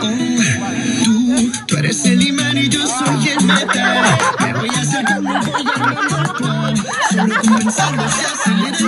Tú, tú eres el imán y yo soy el metal. Me voy a hacer como un Solo comenzando se